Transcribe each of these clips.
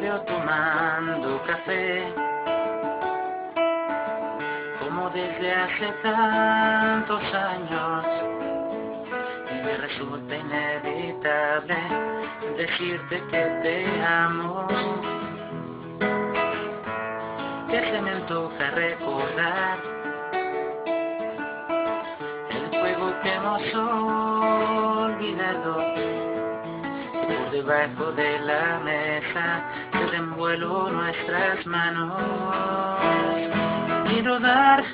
veo tomando café, como desde hace tantos años, y me resulta inevitable decirte que te amo, que se me antoja recordar el juego que hemos olvidado por debajo de la mesa se envuelo nuestras manos. Y rodar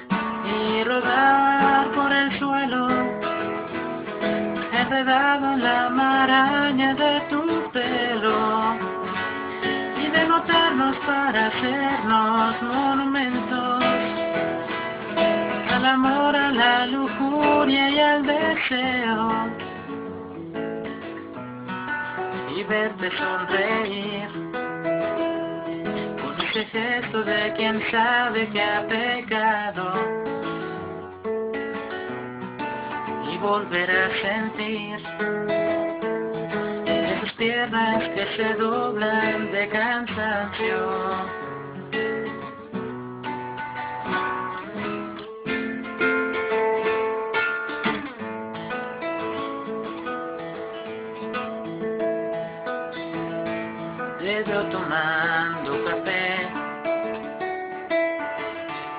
y rodar por el suelo enredado en la maraña de tu pelo. Y de notarnos para hacernos monumentos al amor, a la lujuria y al deseo verte sonreír con ese gesto de quien sabe que ha pecado y volver a sentir esas piernas que se doblan de cansancio. Veo tomando café,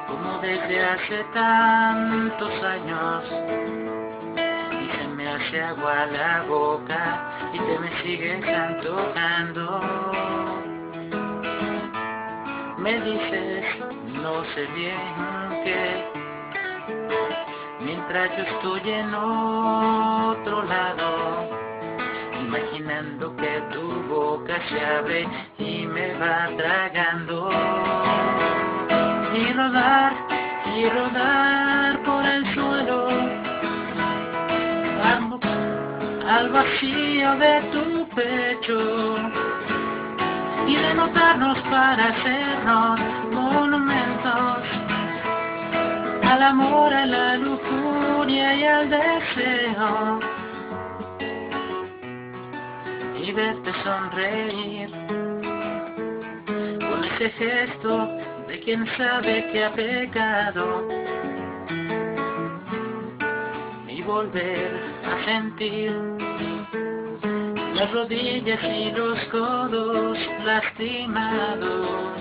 como desde hace tantos años, y se me hace agua la boca y te me sigues antojando. Me dices, no sé bien qué, mientras yo estoy en otro lado que tu boca se abre y me va tragando. Y rodar, y rodar por el suelo, al, al vacío de tu pecho. Y de notarnos para hacernos monumentos al amor, a la lujuria y al deseo y verte sonreír. Con ese gesto de quien sabe que ha pecado. Y volver a sentir las rodillas y los codos lastimados